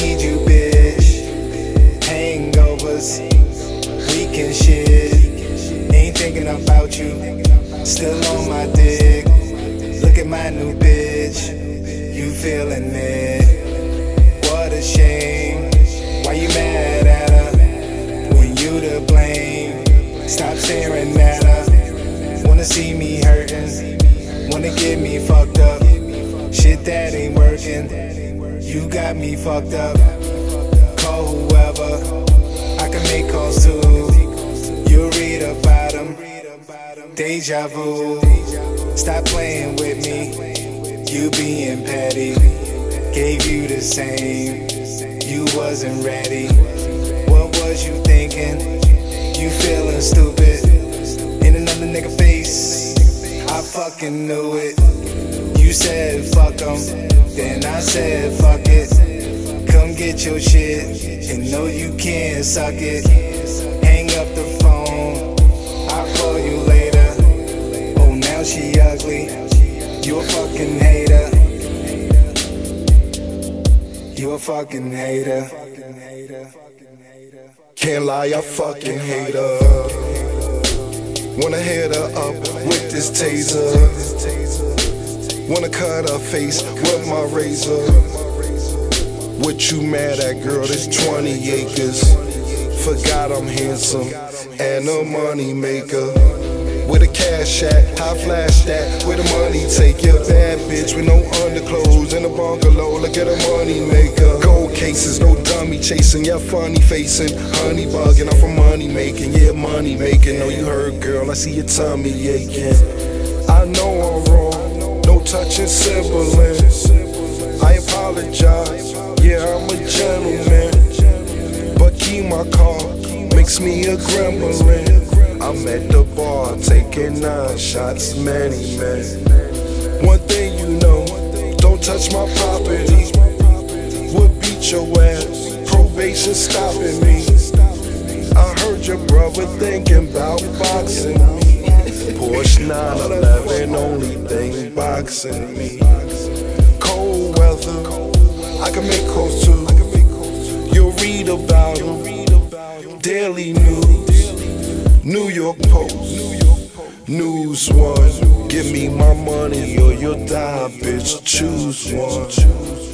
need you, bitch. Hangovers, weekend shit. Ain't thinking about you, still on my dick. Look at my new bitch, you feeling it. What a shame, why you mad at her? When you to blame, stop staring at her. Wanna see me hurting, wanna get me fucked up. Shit that ain't working. You got me fucked up. Call whoever. I can make calls too. You read about them. Deja vu. Stop playing with me. You being petty. Gave you the same. You wasn't ready. What was you thinking? You feeling stupid. In another nigga face. I fucking knew it. You said fuck 'em, then I said fuck it. Come get your shit, and no you can't suck it. Hang up the phone, I'll call you later. Oh now she ugly, you a fucking hater. You a fucking hater. Can't lie, I fucking hate her. Wanna hit her up with this taser. Wanna cut her face with my razor. What you mad at, girl? It's 20 acres. Forgot I'm handsome and a money maker. With a cash at, high flash that, with the money take your bad bitch with no underclothes in a bungalow. Look at a money maker. Gold cases, no dummy chasing, yeah, funny facing. Honey bugging, I'm from money making, yeah, money making. Know you heard, girl, I see your tummy aching. I know I'm wrong, no touching siblings. I apologize, yeah, I'm a gentleman. But keep my car, makes me a gremlin. I'm at the bar, taking nine shots, many men. One thing you know, don't touch my property. Would beat your ass, probation stopping me. I heard your brother thinking about boxing. Porsche 911, only thing boxing me. Cold weather, I can make calls too. You'll read about them. Daily news, New York Post, News One. Give me my money or you'll die, bitch. Choose one.